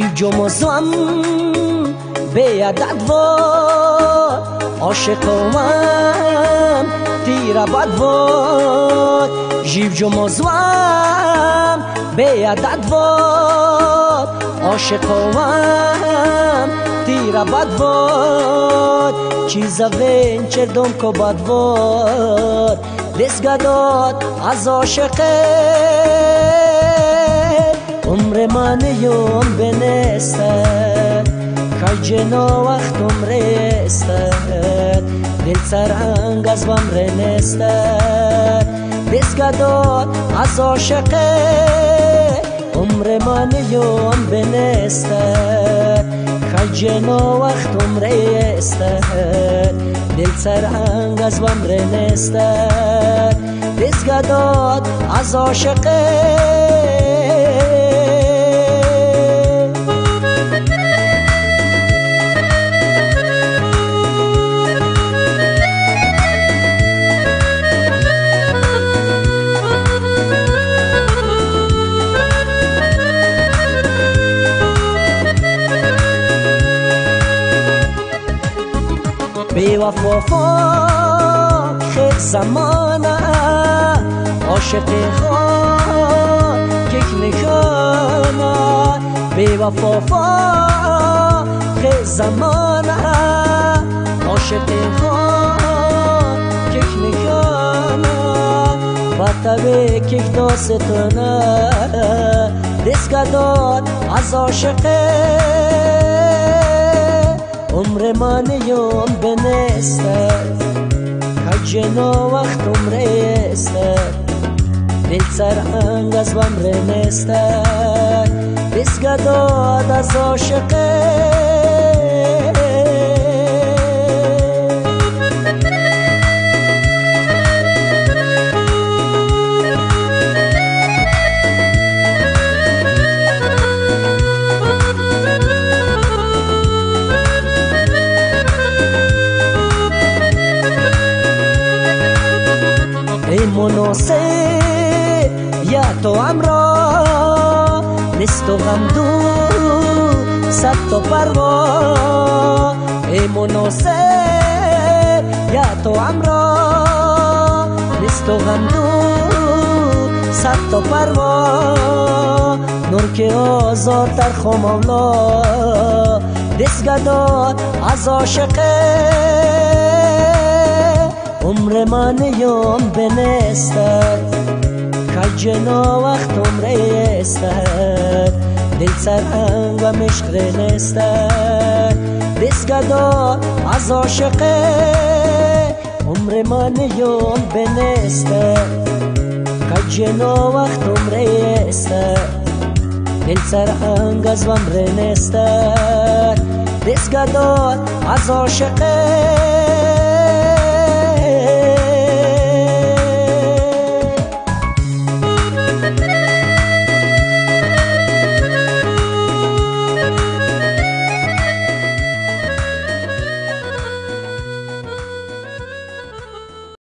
جمزم به عدد واد عاشقم تیرا بد واد جیو جمزم به عدد واد عاشقم تیرا بد واد چیزا وین چردم کو بد واد دستگداد از عاشقه عمر من یوم بنستد جنا وقت عمر استد دل سرنگ از بمر نستد بسگداد از عاشقه. عمر من یوم بنستد جنا وقت عمر استد دل سرنگ از بمر نستد بسگداد از عاشقه. وفا فاخر زمانه عاشق خان کک نشانه بی وفا فاخر زمانه عاشق خان کک نشانه و تبه کک داستانه دست داد از عاشقه عمر من یوم بنستد حجنا وقت عمر استد دل سرهنگ از بمر مناسب یا تو امرا نیست و غم دو صد تو پروا ای مناسب یا تو امرا نیست و غم دو صد تو پروا نور که آزاد در خمولا دست گداد از عاشقه عمر یوم بنستد جنا وقت عمر استد دل سرهنگ و مشق نستد بسگدا از عاشقه عمر یوم بنستد جنا وقت عمر استد دل سرهنگ از عمر نستد بسگدا از عاشقه